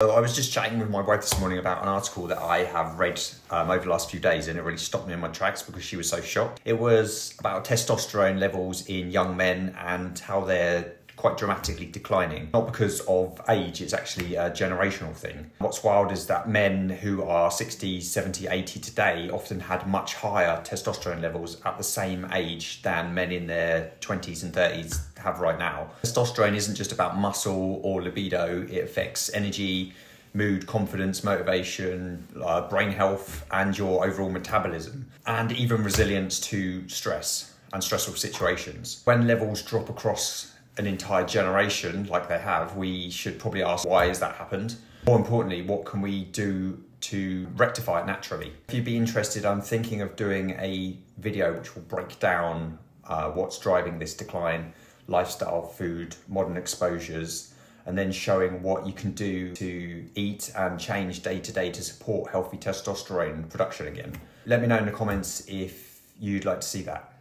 So I was just chatting with my wife this morning about an article that I have read um, over the last few days, and it really stopped me in my tracks because she was so shocked. It was about testosterone levels in young men and how they're quite dramatically declining. Not because of age, it's actually a generational thing. What's wild is that men who are 60, 70, 80 today often had much higher testosterone levels at the same age than men in their 20s and 30s have right now. Testosterone isn't just about muscle or libido, it affects energy, mood, confidence, motivation, uh, brain health, and your overall metabolism, and even resilience to stress and stressful situations. When levels drop across an entire generation like they have, we should probably ask why has that happened? More importantly, what can we do to rectify it naturally? If you'd be interested, I'm thinking of doing a video which will break down uh, what's driving this decline, lifestyle, food, modern exposures, and then showing what you can do to eat and change day to day to support healthy testosterone production again. Let me know in the comments if you'd like to see that.